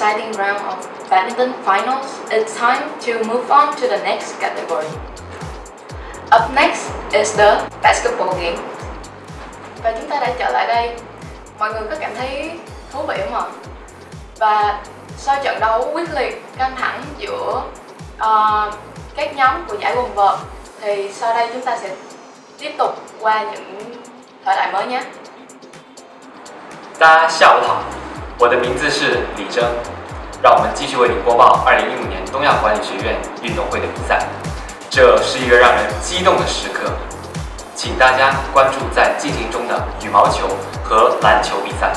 exciting round of badminton finals, it's time to move on to the next category. Up next is the basketball game. Và chúng ta đã trở lại đây. Mọi người có cảm thấy thú vị không ạ? Và sau trận đấu quyết liệt, căng thẳng giữa uh, các nhóm của giải quần vợt thì sau đây chúng ta sẽ tiếp tục qua những thời đại mới nhé. 大家下午好， 我的名字是李征，让我们继续为你播报二零一五年东亚管理学院运动会的比赛。这是一个让人激动的时刻，请大家关注在进行中的羽毛球和篮球比赛。